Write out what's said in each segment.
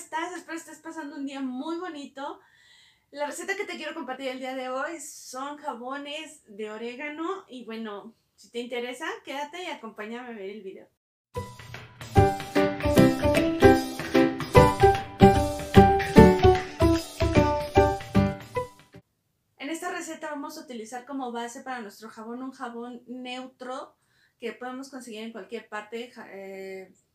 estás? Espero estés pasando un día muy bonito. La receta que te quiero compartir el día de hoy son jabones de orégano y bueno, si te interesa, quédate y acompáñame a ver el video. En esta receta vamos a utilizar como base para nuestro jabón un jabón neutro que podemos conseguir en cualquier parte,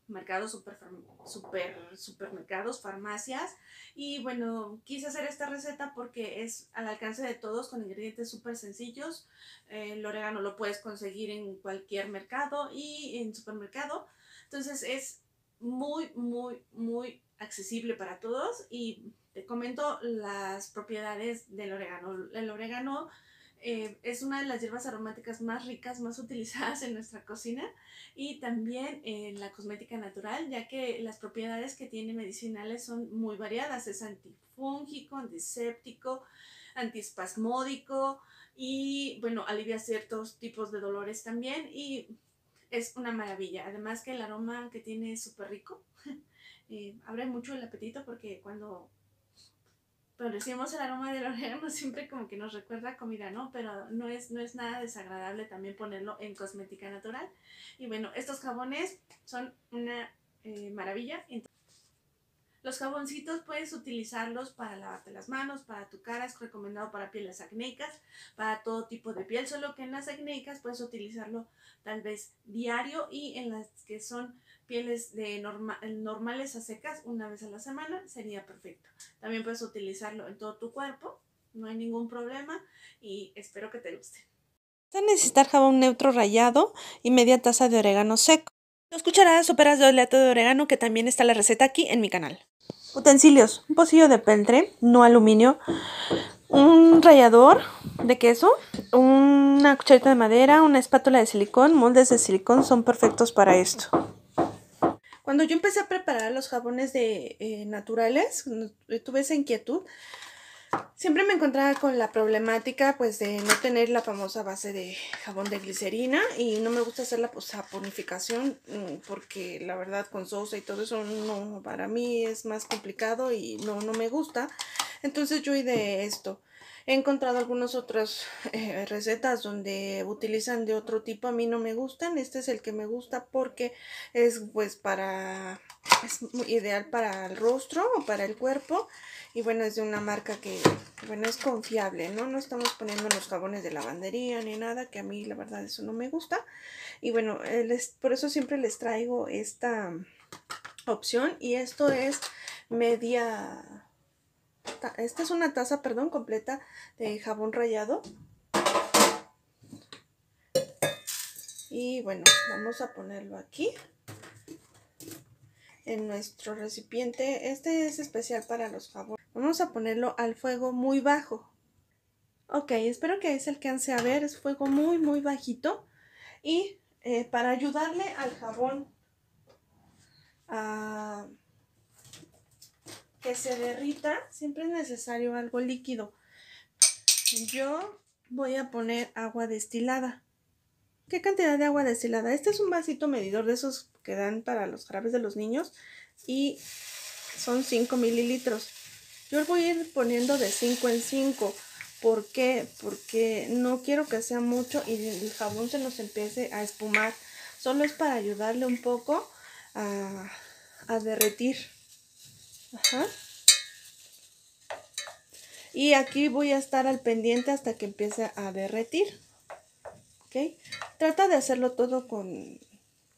mercados, super, super, supermercados, farmacias. Y bueno, quise hacer esta receta porque es al alcance de todos con ingredientes súper sencillos. Eh, el orégano lo puedes conseguir en cualquier mercado y en supermercado. Entonces es muy, muy, muy accesible para todos y te comento las propiedades del orégano. El orégano eh, es una de las hierbas aromáticas más ricas, más utilizadas en nuestra cocina y también en la cosmética natural, ya que las propiedades que tiene medicinales son muy variadas. Es antifúngico, antiséptico, antiespasmódico y, bueno, alivia ciertos tipos de dolores también y es una maravilla. Además que el aroma que tiene es súper rico. Eh, abre mucho el apetito porque cuando pero decimos el aroma del orégano siempre como que nos recuerda comida, ¿no? Pero no es, no es nada desagradable también ponerlo en cosmética natural. Y bueno, estos jabones son una eh, maravilla. Los jaboncitos puedes utilizarlos para lavarte las manos, para tu cara, es recomendado para pieles acnéicas, para todo tipo de piel, solo que en las acnéicas puedes utilizarlo tal vez diario y en las que son pieles de normales a secas una vez a la semana sería perfecto. También puedes utilizarlo en todo tu cuerpo, no hay ningún problema y espero que te guste. Vas a necesitar jabón neutro rallado y media taza de orégano seco. Dos cucharadas soperas de oleato de orégano que también está la receta aquí en mi canal. Utensilios, un pocillo de peltre, no aluminio, un rallador de queso, una cucharita de madera, una espátula de silicón, moldes de silicón son perfectos para esto. Cuando yo empecé a preparar los jabones de eh, naturales, tuve esa inquietud, Siempre me encontraba con la problemática pues de no tener la famosa base de jabón de glicerina y no me gusta hacer la pues, saponificación mm, porque la verdad con sosa y todo eso no, para mí es más complicado y no, no me gusta. Entonces yo de esto. He encontrado algunas otras eh, recetas donde utilizan de otro tipo, a mí no me gustan, este es el que me gusta porque es pues para, es ideal para el rostro o para el cuerpo y bueno, es de una marca que, bueno, es confiable, ¿no? No estamos poniendo los jabones de lavandería ni nada, que a mí la verdad eso no me gusta. Y bueno, por eso siempre les traigo esta opción y esto es media... Esta es una taza, perdón, completa de jabón rallado. Y bueno, vamos a ponerlo aquí en nuestro recipiente. Este es especial para los jabones. Vamos a ponerlo al fuego muy bajo. Ok, espero que se alcance a ver. Es fuego muy, muy bajito. Y eh, para ayudarle al jabón a que se derrita, siempre es necesario algo líquido. Yo voy a poner agua destilada. ¿Qué cantidad de agua destilada? Este es un vasito medidor de esos que dan para los jarabes de los niños y son 5 mililitros. Yo voy a ir poniendo de 5 en 5. ¿Por qué? Porque no quiero que sea mucho y el jabón se nos empiece a espumar. Solo es para ayudarle un poco a, a derretir. Ajá. Y aquí voy a estar al pendiente hasta que empiece a derretir. ¿Ok? Trata de hacerlo todo con,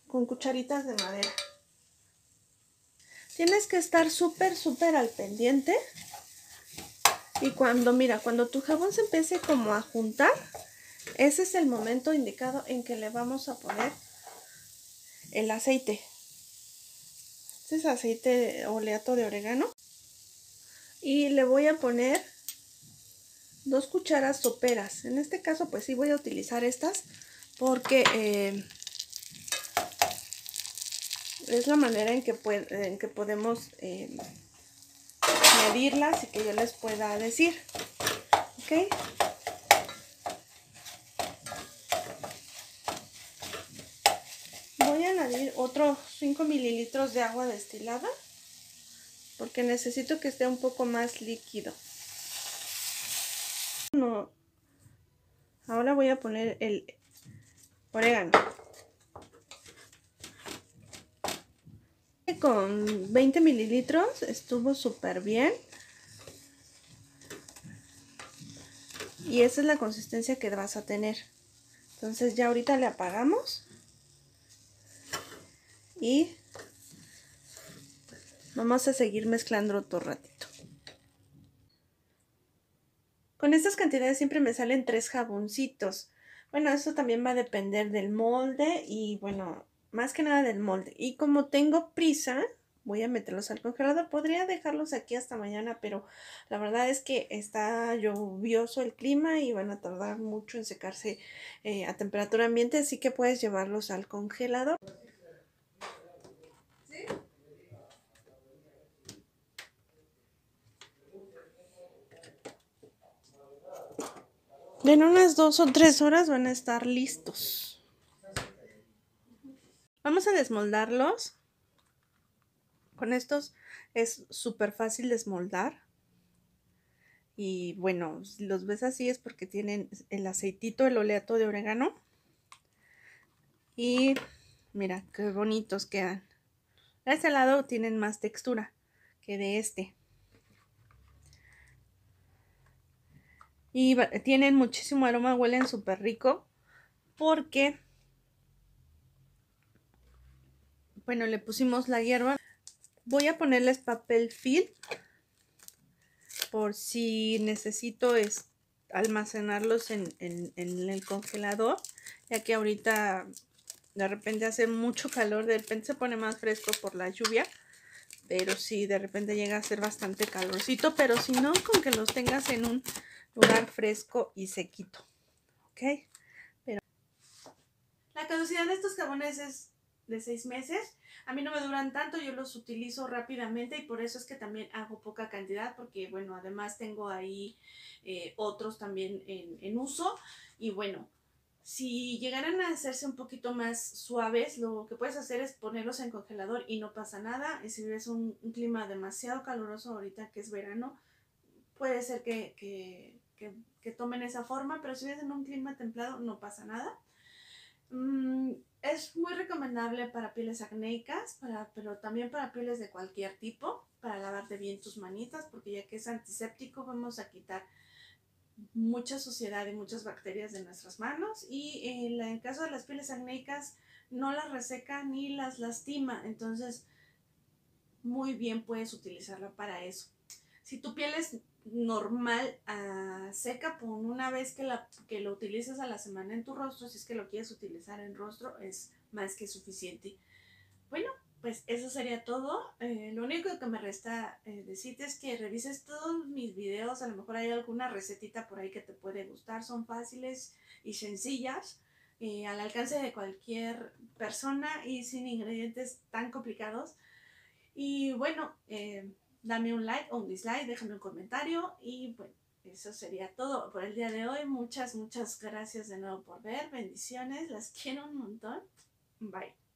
con cucharitas de madera. Tienes que estar súper, súper al pendiente. Y cuando, mira, cuando tu jabón se empiece como a juntar, ese es el momento indicado en que le vamos a poner el aceite. Este es aceite oleato de orégano. Y le voy a poner dos cucharas soperas. En este caso, pues sí voy a utilizar estas porque eh, es la manera en que, en que podemos eh, medirlas y que yo les pueda decir. ¿Ok? Voy a añadir otros 5 mililitros de agua destilada porque necesito que esté un poco más líquido. No. Ahora voy a poner el orégano. Con 20 mililitros estuvo súper bien. Y esa es la consistencia que vas a tener. Entonces ya ahorita le apagamos. Y vamos a seguir mezclando otro ratito. Con estas cantidades siempre me salen tres jaboncitos. Bueno, eso también va a depender del molde y bueno, más que nada del molde. Y como tengo prisa, voy a meterlos al congelador. Podría dejarlos aquí hasta mañana, pero la verdad es que está lluvioso el clima y van a tardar mucho en secarse eh, a temperatura ambiente, así que puedes llevarlos al congelador. En unas dos o tres horas van a estar listos. Vamos a desmoldarlos. Con estos es súper fácil desmoldar. Y bueno, si los ves así es porque tienen el aceitito, el oleato de orégano. Y mira, qué bonitos quedan. De este lado tienen más textura que de este. Y tienen muchísimo aroma, huelen súper rico. Porque, bueno, le pusimos la hierba. Voy a ponerles papel film por si necesito es almacenarlos en, en, el congelador, ya que ahorita de repente hace mucho calor, de repente se pone más fresco por la lluvia, pero sí, de repente llega a ser bastante calorcito, pero si no, con que los tengas en un lugar fresco y sequito. ¿Ok? Pero... La caducidad de estos jabones es de seis meses. A mí no me duran tanto, yo los utilizo rápidamente y por eso es que también hago poca cantidad porque, bueno, además tengo ahí eh, otros también en, uso. Y bueno, si llegaran a hacerse un poquito más suaves, lo que puedes hacer es ponerlos en congelador y no pasa nada. Y si ves un, clima demasiado caluroso ahorita que es verano, puede ser que que, tomen esa forma, pero si vives en un clima templado no pasa nada. Mm, es muy recomendable para pieles acnéicas, para, pero también para pieles de cualquier tipo, para lavarte bien tus manitas, porque ya que es antiséptico vamos a quitar mucha suciedad y muchas bacterias de nuestras manos y en el caso de las pieles acnéicas no las reseca ni las lastima, entonces muy bien puedes utilizarla para eso. Si tu piel es normal a seca, por una vez que, la, que lo utilices a la semana en tu rostro, si es que lo quieres utilizar en rostro, es más que suficiente. Bueno, pues eso sería todo. Eh, lo único que me resta eh, decirte es que revises todos mis videos. A lo mejor hay alguna recetita por ahí que te puede gustar. Son fáciles y sencillas, eh, al alcance de cualquier persona y sin ingredientes tan complicados. Y bueno, dame un like o un dislike, déjame un comentario y bueno, eso sería todo por el día de hoy. Muchas, muchas gracias de nuevo por ver. Bendiciones, las quiero un montón. Bye.